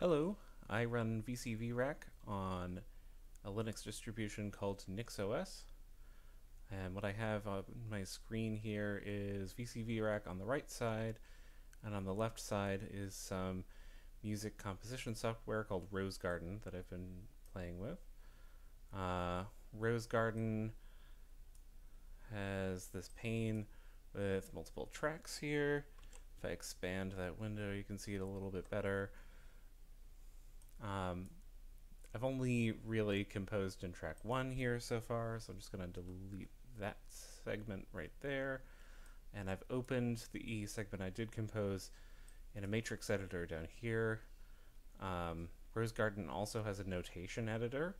Hello, I run VCV Rack on a Linux distribution called NixOS. And what I have on my screen here is VCV Rack on the right side, and on the left side is some music composition software called Rosegarden that I've been playing with. Uh, Rosegarden has this pane with multiple tracks here. If I expand that window, you can see it a little bit better. I've only really composed in track one here so far, so I'm just going to delete that segment right there. And I've opened the E segment I did compose in a matrix editor down here. Um, Rosegarden also has a notation editor,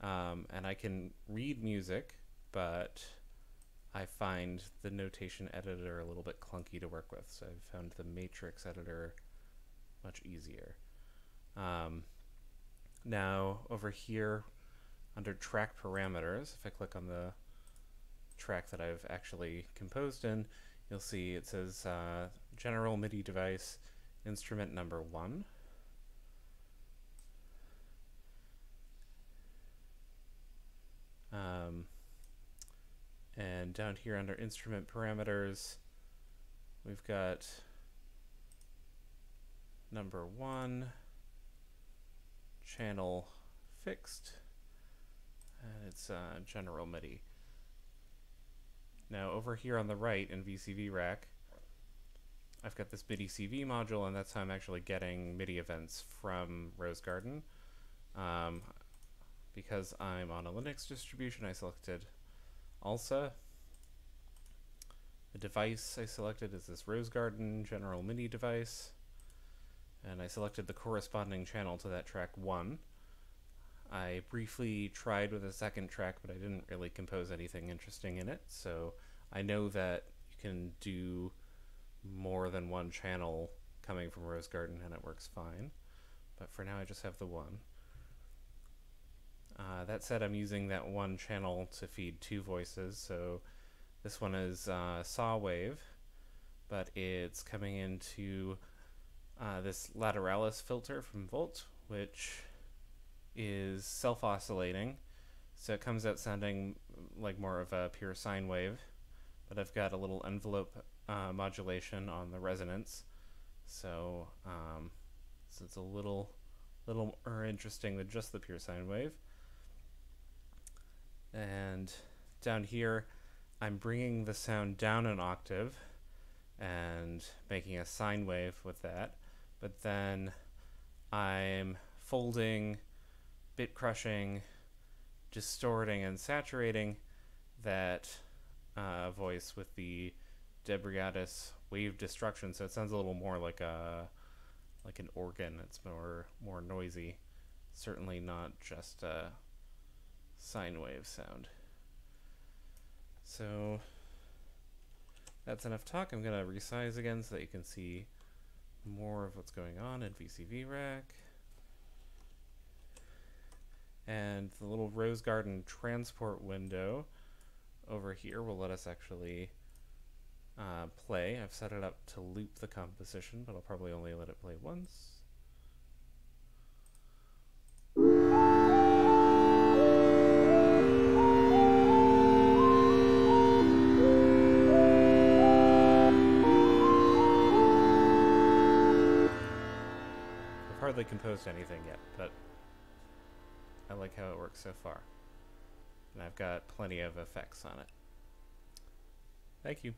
um, and I can read music, but I find the notation editor a little bit clunky to work with, so I've found the matrix editor much easier. Um, now over here under track parameters, if I click on the track that I've actually composed in, you'll see it says uh, general MIDI device instrument number one. Um, and down here under instrument parameters, we've got number one, channel fixed, and it's uh, general MIDI. Now over here on the right in VCV rack, I've got this MIDI CV module, and that's how I'm actually getting MIDI events from Rosegarden. Um, because I'm on a Linux distribution, I selected ALSA. The device I selected is this Rosegarden General MIDI device and I selected the corresponding channel to that track 1. I briefly tried with a second track, but I didn't really compose anything interesting in it, so I know that you can do more than one channel coming from Rosegarden and it works fine. But for now I just have the one. Uh, that said, I'm using that one channel to feed two voices, so this one is uh, saw wave, but it's coming into uh, this lateralis filter from Vult, which is self-oscillating. So it comes out sounding like more of a pure sine wave, but I've got a little envelope uh, modulation on the resonance. So, um, so it's a little, little more interesting than just the pure sine wave. And down here, I'm bringing the sound down an octave and making a sine wave with that but then I'm folding, bit crushing, distorting, and saturating that uh, voice with the Debriatus wave destruction, so it sounds a little more like a like an organ. It's more more noisy. Certainly not just a sine wave sound. So that's enough talk. I'm gonna resize again so that you can see more of what's going on in VCV Rack. And the little Rosegarden transport window over here will let us actually uh, play. I've set it up to loop the composition, but I'll probably only let it play once. Hardly composed anything yet, but I like how it works so far. And I've got plenty of effects on it. Thank you.